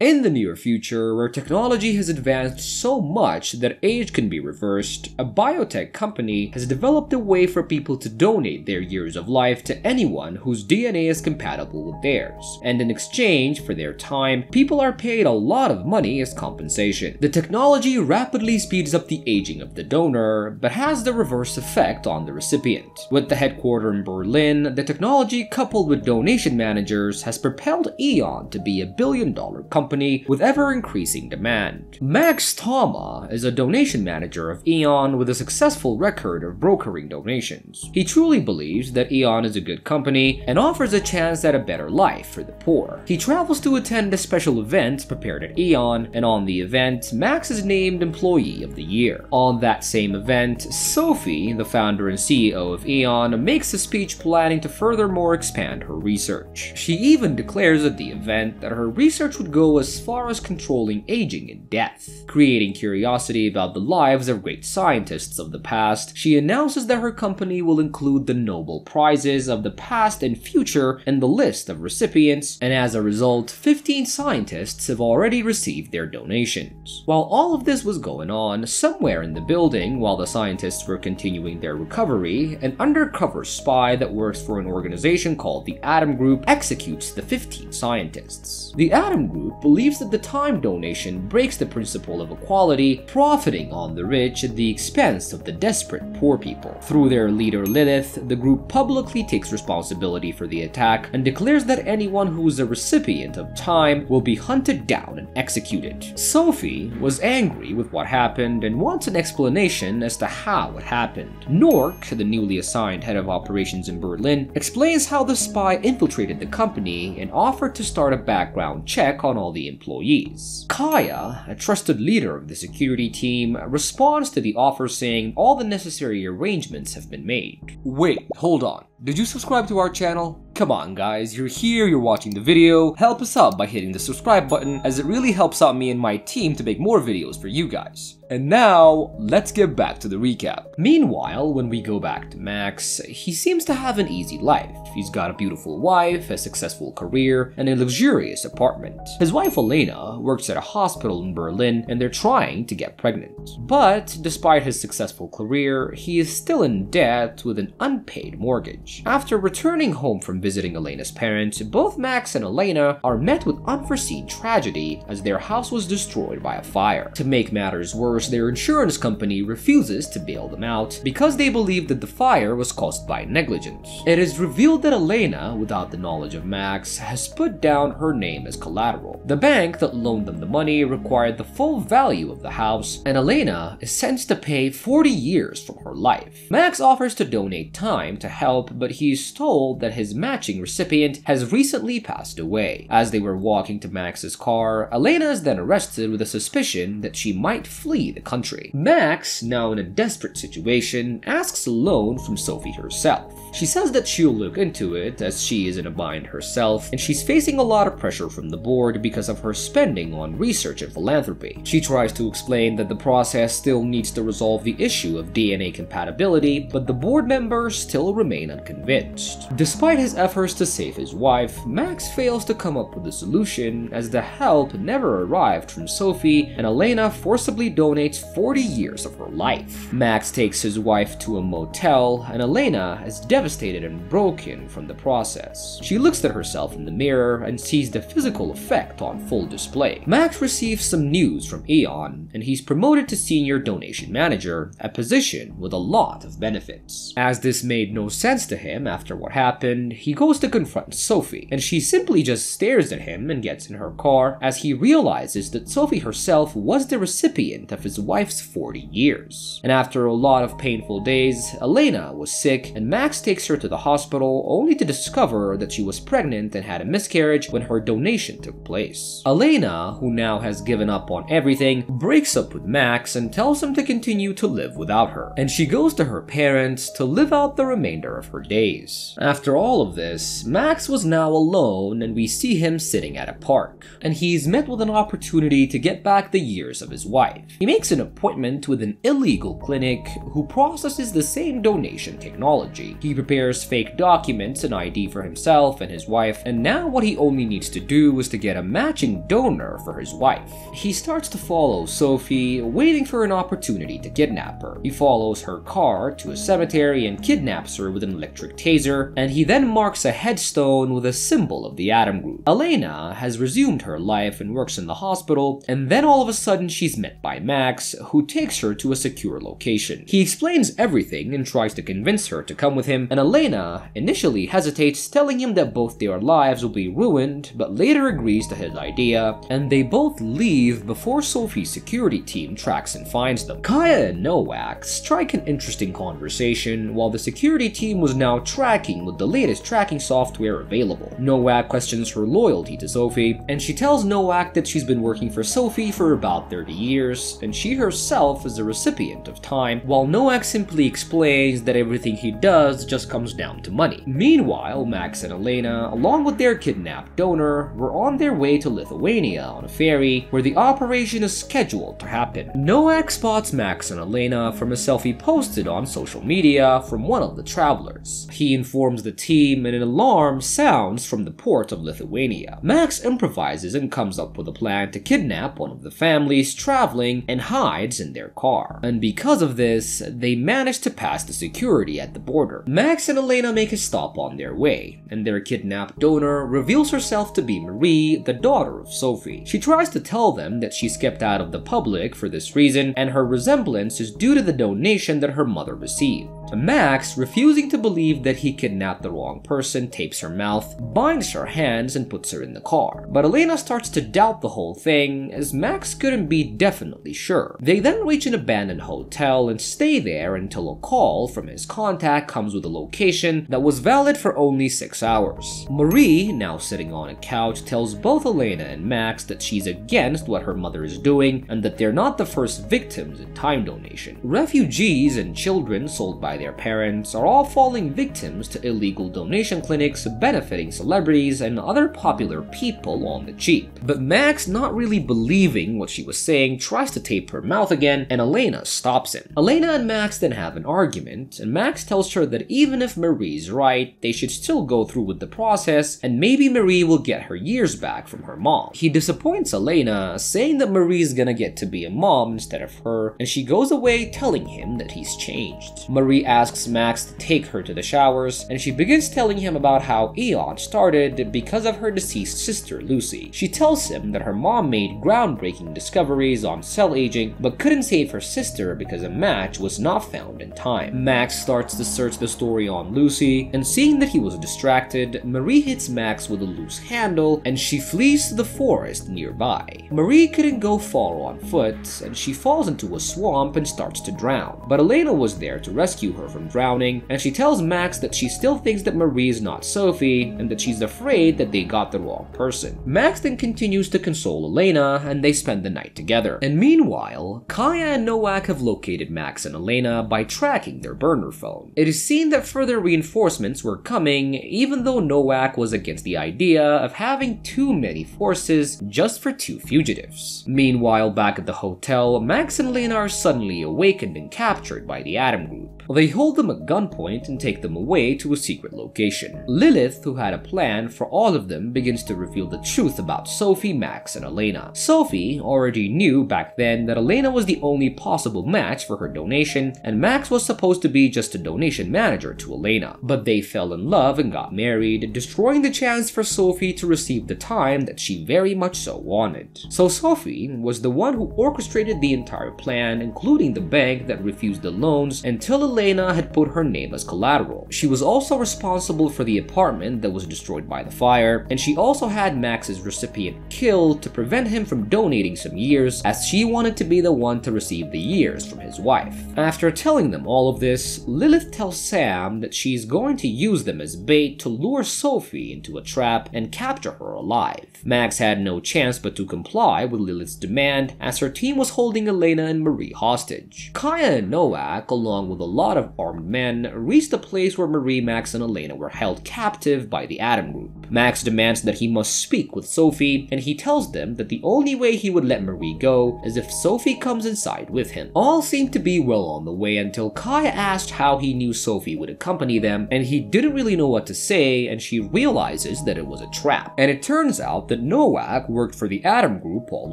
In the near future, where technology has advanced so much that age can be reversed, a biotech company has developed a way for people to donate their years of life to anyone whose DNA is compatible with theirs. And in exchange for their time, people are paid a lot of money as compensation. The technology rapidly speeds up the aging of the donor, but has the reverse effect on the recipient. With the headquarters in Berlin, the technology coupled with donation managers has propelled Aeon to be a billion dollar company company with ever increasing demand. Max Thoma is a donation manager of Aeon with a successful record of brokering donations. He truly believes that Aeon is a good company and offers a chance at a better life for the poor. He travels to attend a special event prepared at Aeon, and on the event, Max is named Employee of the Year. On that same event, Sophie, the founder and CEO of Aeon, makes a speech planning to furthermore expand her research. She even declares at the event that her research would go as far as controlling aging and death. Creating curiosity about the lives of great scientists of the past, she announces that her company will include the Nobel Prizes of the past and future in the list of recipients, and as a result, 15 scientists have already received their donations. While all of this was going on, somewhere in the building, while the scientists were continuing their recovery, an undercover spy that works for an organization called the Atom Group executes the 15 scientists. The Atom Group believes that the time donation breaks the principle of equality, profiting on the rich at the expense of the desperate poor people. Through their leader Lilith, the group publicly takes responsibility for the attack and declares that anyone who is a recipient of time will be hunted down and executed. Sophie was angry with what happened and wants an explanation as to how it happened. Nowak, the newly assigned head of operations in Berlin, explains how the spy infiltrated the company and offered to start a background check on all the employees. Kaya, a trusted leader of the security team, responds to the offer saying all the necessary arrangements have been made. Wait, hold on. Did you subscribe to our channel? Come on guys, you're here, you're watching the video, help us out by hitting the subscribe button as it really helps out me and my team to make more videos for you guys. And now, let's get back to the recap. Meanwhile, when we go back to Max, he seems to have an easy life. He's got a beautiful wife, a successful career, and a luxurious apartment. His wife Elena works at a hospital in Berlin and they're trying to get pregnant. But despite his successful career, he is still in debt with an unpaid mortgage. After returning home from visiting Elena's parents, both Max and Elena are met with unforeseen tragedy as their house was destroyed by a fire. To make matters worse, their insurance company refuses to bail them out because they believe that the fire was caused by negligence. It is revealed that Elena, without the knowledge of Max, has put down her name as collateral. The bank that loaned them the money required the full value of the house, and Elena is sentenced to pay 40 years from her life. Max offers to donate time to help, but he is told that his matching recipient has recently passed away. As they were walking to Max's car, Elena is then arrested with a suspicion that she might flee the country. Max, now in a desperate situation, asks a loan from Sophie herself. She says that she'll look into it as she is in a bind herself, and she's facing a lot of pressure from the board because of her spending on research and philanthropy. She tries to explain that the process still needs to resolve the issue of DNA compatibility, but the board members still remain unconvinced. Despite his efforts to save his wife, Max fails to come up with a solution as the help never arrived from Sophie and Elena forcibly donates 40 years of her life. Max takes his wife to a motel and Elena is devastated and broken from the process. She looks at herself in the mirror and sees the physical effect on full display. Max receives some news from Aeon and he's promoted to senior donation manager, a position with a lot of benefits. As this made no sense to him after what happened, he goes to confront Sophie, and she simply just stares at him and gets in her car as he realizes that Sophie herself was the recipient of his wife's 40 years. And after a lot of painful days, Elena was sick, and Max takes her to the hospital only to discover that she was pregnant and had a miscarriage when her donation took place. Elena, who now has given up on everything, breaks up with Max and tells him to continue to live without her, and she goes to her parents to live out the remainder of her days. After all of this, Max was now alone and we see him sitting at a park, and he's met with an opportunity to get back the years of his wife. He makes an appointment with an illegal clinic who processes the same donation technology. He prepares fake documents and ID for himself and his wife, and now what he only needs to do is to get a matching donor for his wife. He starts to follow Sophie, waiting for an opportunity to kidnap her. He follows her car to a cemetery and kidnaps her with an electric taser, and he then marks a headstone with a symbol of the Atom Group. Elena has resumed her life and works in the hospital, and then all of a sudden she's met by Max, who takes her to a secure location. He explains everything and tries to convince her to come with him, and Elena initially hesitates, telling him that both their lives will be ruined, but later agrees to his idea, and they both leave before Sophie's security team tracks and finds them. Kaya and Nowak strike an interesting conversation while the security team was now tracking with the latest tracking software available. Nowak questions her loyalty to Sophie, and she tells Nowak that she's been working for Sophie for about 30 years, and she herself is the recipient of time, while Nowak simply explains that everything he does just comes down to money. Meanwhile, Max and Elena, along with their kidnapped donor, were on their way to Lithuania on a ferry where the operation is scheduled to happen. Nowak spots Max and Elena from a selfie posted on social media from one of the travelers. He informs the team and an alarm sounds from the port of Lithuania. Max improvises and comes up with a plan to kidnap one of the families traveling and hides in their car. And because of this, they manage to pass the security at the border. Max and Elena make a stop on their way, and their kidnapped donor reveals herself to be Marie, the daughter of Sophie. She tries to tell them that she's kept out of the public for this reason, and her resemblance is due to the donation that her mother received. Max, refusing to believe that he kidnapped the wrong person, tapes her mouth, binds her hands, and puts her in the car. But Elena starts to doubt the whole thing, as Max couldn't be definitely sure. They then reach an abandoned hotel and stay there until a call from his contact comes with a location that was valid for only six hours. Marie, now sitting on a couch, tells both Elena and Max that she's against what her mother is doing and that they're not the first victims in time donation. Refugees and children sold by their parents are all falling victims to illegal donation clinics benefiting celebrities and other popular people on the cheap. But Max, not really believing what she was saying, tries to tape her mouth again, and Elena stops him. Elena and Max then have an argument, and Max tells her that even if Marie's right, they should still go through with the process, and maybe Marie will get her years back from her mom. He disappoints Elena, saying that Marie's gonna get to be a mom instead of her, and she goes away telling him that he's changed. Marie asks Max to take her to the showers, and she begins telling him about how Aeon started because of her deceased sister Lucy. She tells him that her mom made groundbreaking discoveries on cell aging, but couldn't save her sister because a match was not found in time. Max starts to search the story on Lucy, and seeing that he was distracted, Marie hits Max with a loose handle, and she flees to the forest nearby. Marie couldn't go far on foot, and she falls into a swamp and starts to drown. But Elena was there to rescue her from drowning, and she tells Max that she still thinks that Marie is not Sophie, and that she's afraid that they got the wrong person. Max then continues to console Elena, and they spend the night together. And meanwhile, Kaya and Nowak have located Max and Elena by tracking their burner phone. It is seen that further reinforcements were coming, even though Nowak was against the idea of having too many forces just for two fugitives. Meanwhile, back at the hotel, Max and Elena are suddenly awakened and captured by the Atom Group. They hold them at gunpoint and take them away to a secret location. Lilith, who had a plan for all of them, begins to reveal the truth about Sophie, Max, and Elena. Sophie already knew back then that Elena was the only possible match for her donation, and Max was supposed to be just a donation manager to Elena. But they fell in love and got married, destroying the chance for Sophie to receive the time that she very much so wanted. So Sophie was the one who orchestrated the entire plan, including the bank that refused the loans until Elena had put her name as collateral. She was also responsible for the apartment that was destroyed by the fire, and she also had Max's recipient killed to prevent him from donating some years, as she wanted to be the one to receive the years from his wife. After telling them all of this, Lilith tells Sam that she's going to use them as bait to lure Sophie into a trap and capture her alive. Max had no chance but to comply with Lilith's demand, as her team was holding Elena and Marie hostage. Kaya and Nowak, along with a lot lot of armed men reached the place where Marie, Max, and Elena were held captive by the Atom Group. Max demands that he must speak with Sophie, and he tells them that the only way he would let Marie go is if Sophie comes inside with him. All seemed to be well on the way until Kaya asked how he knew Sophie would accompany them, and he didn't really know what to say, and she realizes that it was a trap. And it turns out that Nowak worked for the Atom Group all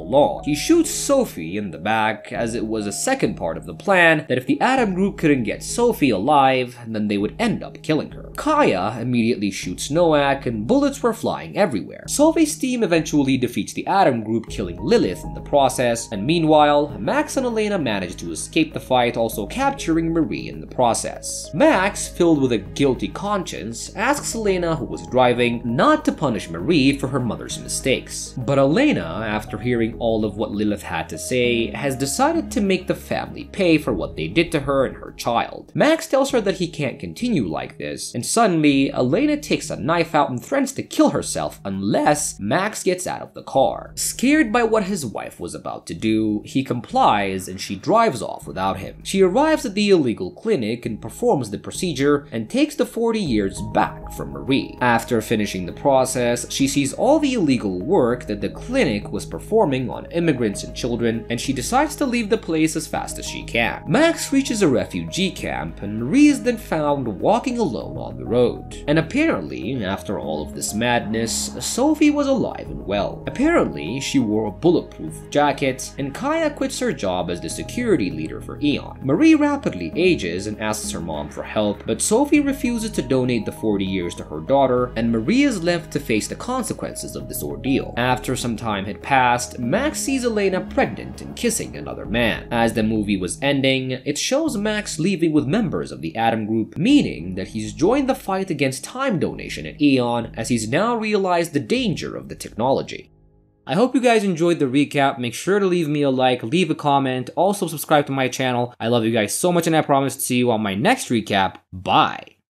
along. He shoots Sophie in the back, as it was a second part of the plan that if the Atom Group couldn't get Sophie alive, then they would end up killing her. Kaya immediately shoots Nowak, and bullets were flying everywhere. Sophie's team eventually defeats the Atom Group, killing Lilith in the process, and meanwhile, Max and Elena manage to escape the fight, also capturing Marie in the process. Max, filled with a guilty conscience, asks Elena, who was driving, not to punish Marie for her mother's mistakes. But Elena, after hearing all of what Lilith had to say, has decided to make the family pay for what they did to her and her child. Max tells her that he can't continue like this, and suddenly, Elena takes a knife out and threatens to kill herself unless Max gets out of the car. Scared by what his wife was about to do, he complies and she drives off without him. She arrives at the illegal clinic and performs the procedure and takes the 40 years back from Marie. After finishing the process, she sees all the illegal work that the clinic was performing on immigrants and children, and she decides to leave the place as fast as she can. Max reaches a refugee camp, and Marie is then found walking alone on the road. And apparently, after all of this madness, Sophie was alive and well. Apparently, she wore a bulletproof jacket, and Kaya quits her job as the security leader for Aeon. Marie rapidly ages and asks her mom for help, but Sophie refuses to donate the 40 years to her daughter, and Marie is left to face the consequences of this ordeal. After some time had passed, Max sees Elena pregnant and kissing another man. As the movie was ending, it shows Max leaving with members of the Atom Group, meaning that he's joined the fight against time donation at Aeon as he's now realized the danger of the technology. I hope you guys enjoyed the recap. Make sure to leave me a like, leave a comment, also subscribe to my channel. I love you guys so much and I promise to see you on my next recap. Bye!